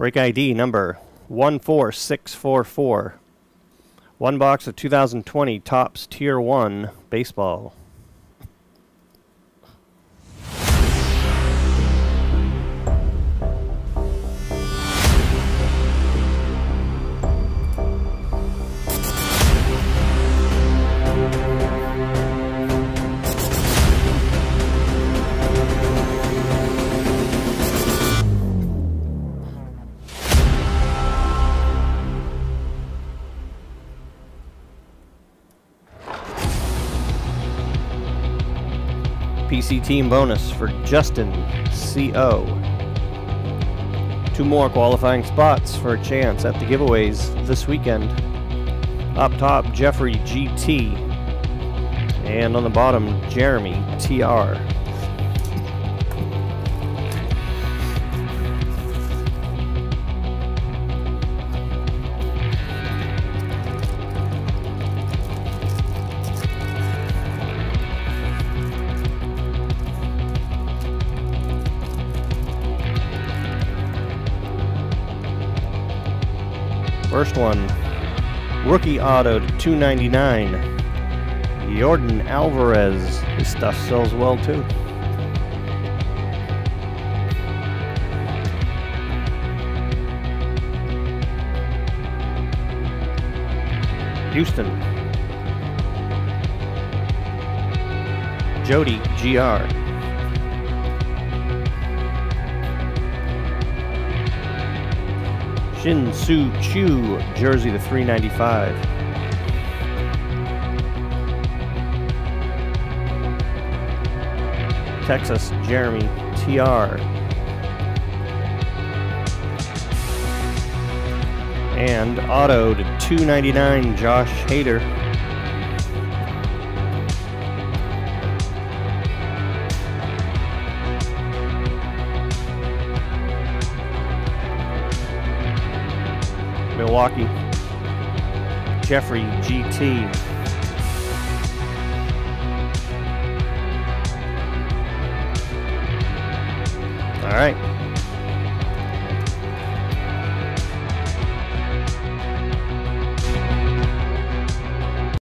Break ID number 14644. One box of 2020 Topps Tier 1 Baseball. PC Team bonus for Justin CO. Two more qualifying spots for a chance at the giveaways this weekend. Up top, Jeffrey GT. And on the bottom, Jeremy TR. First one, rookie auto to 299. Yordan Alvarez. His stuff sells well too. Houston. Jody GR. Shin-Soo Choo, jersey to 395. Texas, Jeremy TR. And auto to 299, Josh Hader. Milwaukee. Jeffrey GT. All right.